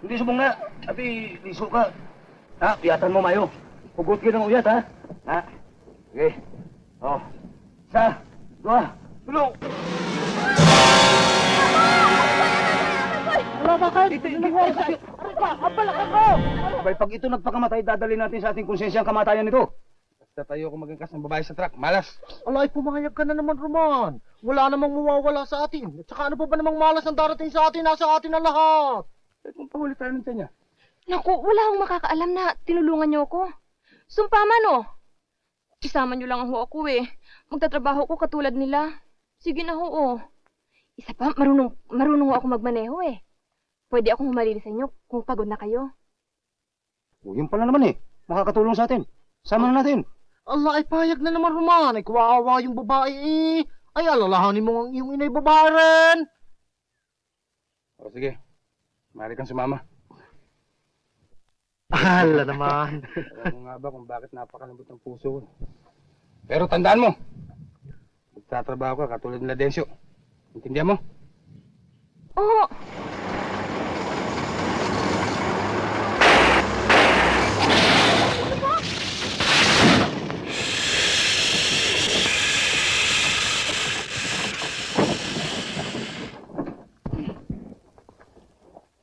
Hindi subong na. Ati, liso ka. Ha, piyatan mo mayo. Hugot ka ng uyat, ha? Ha? Sige. Oh. Isa, dua, tulong. Wala bakit? Ito yung nangyari sa'yo. Abalak ako! Abay, pag ito nagpakamatay, dadali natin sa ating konsensya ang kamatayan nito. Basta tayo kung magangkas ng babae sa truck. Malas. Alay, pumayag ka na naman, Roman. Wala namang mawawala sa atin. At saka ano pa ba namang malas ang darating sa atin? Nasa atin ang lahat. Eh, kung pahuli tayo ng niya. Naku, wala akong makakaalam na tinulungan niyo ako. Sumpaman oh. Isama niyo lang ho ako eh. Magtatrabaho ko katulad nila. Sige na ho oh. Isa pa, marunong, marunong ho ako magmaneho eh. Pwede akong humalili sa inyo kung pagod na kayo. O, yun pala naman eh. Makakatulong sa atin. Sama na natin. Allah ay payag na naman, Roman. Ay kawawa yung babae eh. Ay alalahanin mo ang iyong inay babae rin. O sige. Mari kang sumama. Ala naman. Alam mo nga ba kung bakit napakalambot ng puso ko. Pero tandaan mo. Magtatrabaho ka katulad nila Densyo. Intindihan mo? Oo.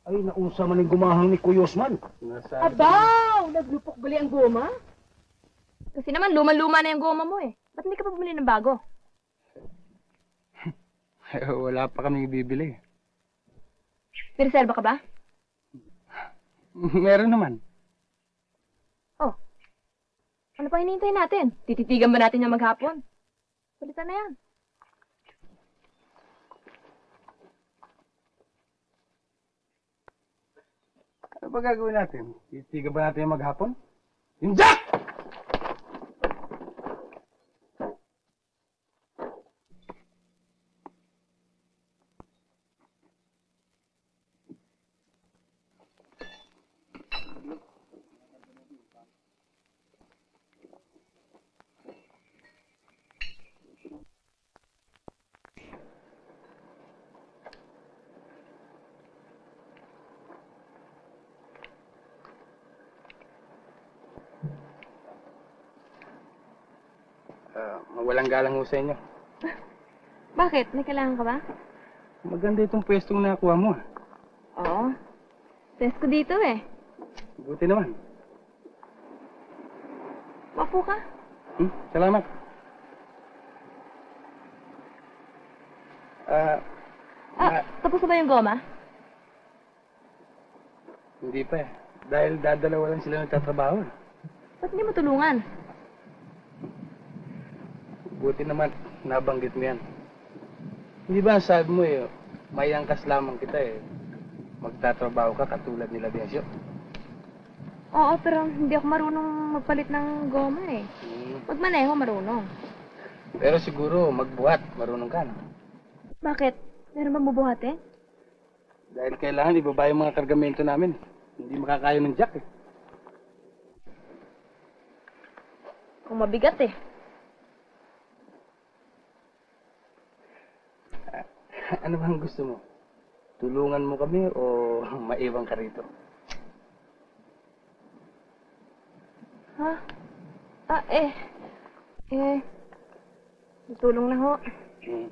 Ay, nausa man yung gumahang ni Kuyosman. Nasa... Abaw! Naglupok bali ang goma? Kasi naman, luma-luma na yung goma mo eh. Ba't hindi ka pa bumili ng bago? Wala pa kami bibili. May reserva ka ba? Meron naman. Oh. Ano pa hinihintay natin? Tititigan ba natin yung maghapon? Palitan na yan. Ano ba gagawin natin? Titigan ba natin yung maghapon? Yung! Ah, walang galang ho sa inyo. Bakit? May kailangan ka ba? Maganda itong pwestong nakakuha mo. ah. Oo. Test ko dito eh. Buti naman. Mapo ka. Hmm? Salamat. Ah, Ah, tapos na ba yung goma? hindi pa eh. Dahil dadalawa lang sila nagtatrabaho. eh. Ba't hindi mo tulungan? Buti naman, nabanggit mo yan. Hindi ba sabi mo eh, may angkas lamang kita eh. Magtatrabaho ka katulad nila Densyo. Oo, pero hindi ako marunong magpalit ng goma eh. Hmm. Magmaneho marunong. Pero siguro, magbuhat, marunong ka. No? Bakit? Meron bang bubuhate? Dahil kailangan ibaba yung mga kargamento namin. Hindi makakaya ng jack eh. Kung mabigat eh. ano bang gusto mo? Tulungan mo kami o maiwan ka rito? Ha? Ah, eh. Eh. Tutulong na ho. Hmm.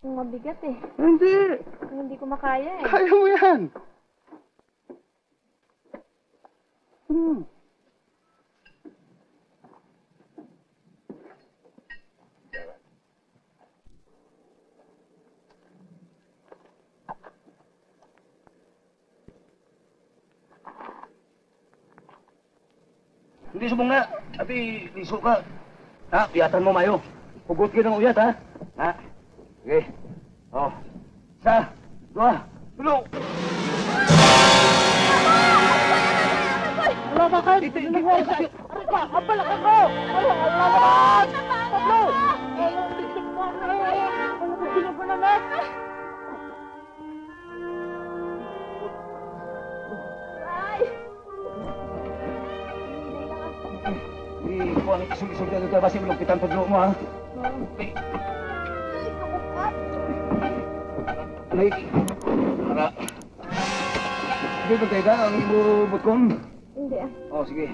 Mabigat eh. Hindi! Hindi ko makaya eh. Kaya mo yan! Hmm. Hindi subong na. Ati, liso ka. Ha, piyatan mo mayo. Hugot ka ng uyat, ha? Ha? Sige. Oh. Isa, dua, tulong. Wala bakit? Ito yung nangyari sa'yo. Abalak ako! Di, kung ang isog-isog dito, basi ulong pitan po mo, ha? Okay. Nay, para. Sige, bantay ka. Ang imo butkon. Hindi ah. Oh, sige.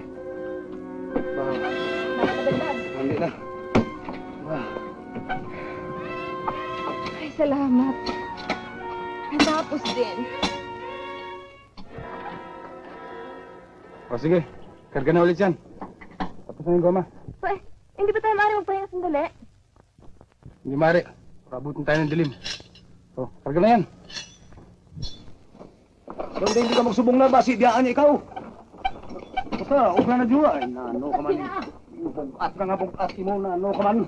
Nakakadagdag. hindi na. Ah. Ay, salamat. Tapos din. O sige, karga na ulit yan. Na yung goma. Pa, eh, hindi ba tayo maaari magpahinga sandali? Hindi mare, pabutin tayo ng dilim. O, karga na yan. Din hindi ka magsubong na basi diyaan niya ikaw. Basta, huwag na na diyo ay nano ka man. Bugat ka nga bugat mo nano ka man.